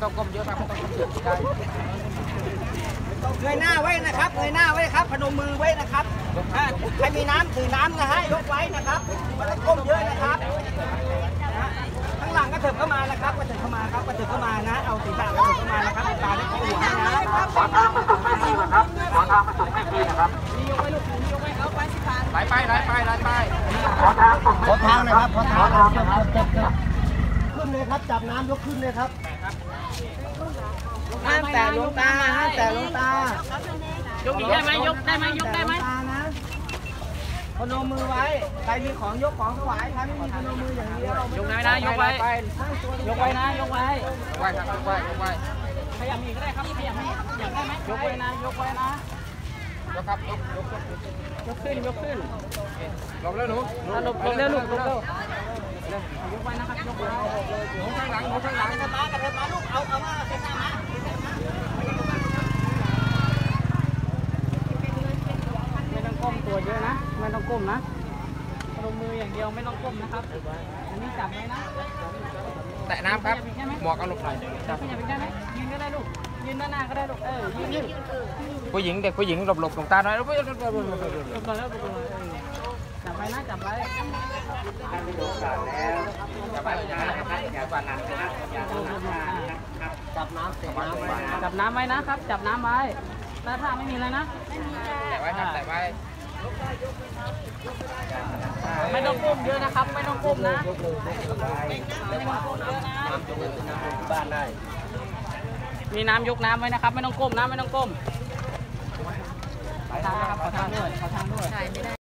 công công giữa ba công công giữa đây เงยหน้าไว้นะครับเงยหน้าไว้ครับพนมมือไว้นะครับใครมีน้ำถือน้ำนะฮะยกไว้นะครับมันต้ก้มเยอะนะครับข้างหลังก็เถิบเข้ามานะครับก็เถิบเข้ามาครับก็เถิบเข้ามานะ เอาตีรษะก็เถิบเข้ามานะครับตาได้เข้าหัวนะครับขอทางมาส่งให้ทีนะครับขอทางมาส่งให้ทีนะครับนี่ยกไปลูกนี่ยกไปเอาไปสิพันไหลไปไหลไปไหลไปขอทางขอทางนะครับขอทางนอครับขึ้นเลยครับจับน้ำยกขึ้นเลยครับ แตะหลวงตาห้ามแตะหลวงตายกอีกได้ไหมยกได้ไหมยกได้ไหมตานะพนมมือไว้ ใครมีของยกของถวายใครไม่มีพนมมืออย่างเดียวยกได้นะยกไว้ยกไว้นะยกไว้ยกไว้ครับยกไว้ยกไว้ขยับอีกก็ได้ครับขยับอีกอยากได้ไหมยกไว้นะยกไว้นะยกครับยกยกยกขึ้นยกขึ้นหลบแล้วหนูหลบหลบเร็วลูกหลบเร็วยกไว้นะครับยกไว้หนูข้างหลังหนูข้างหลังกระเถิบมากระเถิบมาลูกเอาเอามาเสร็จมาไม่ ไม่ต้องก้มนะลงมืออย่างเดียวไม่ต้องก้มนะครับ อันนี้จับไว้นะแตะน้ำครับหมอกเอาลงไปจับขยับไปได้ไหมยืนก็ได้ลูก ยืนด้านหน้าก็ได้ลูก เออ ยืนผู้หญิงเด็กผู้หญิงหลบหลบหลงตาหน่อยแล้วจับไว้นะจับไว้จับไว้นะครับอยาปานันนะจับน้ำเสร็จจับน้ำไว้นะครับ จับน้ำไว้แล้วถ้าไม่มีอะไรนะ ไม่มีแต่ไว้ครับแต่ไว้ ไม่ต้องก้มเยอะนะครับ ไม่ต้องก้มนะไม่ต้องก้มเยอะนะบ้านได้มีน้ำยกน้ำไว้นะครับ ไม่ต้องก้มนะไม่ต้องก้มขอทางนะครับขอทางด้วยขอทางด้วย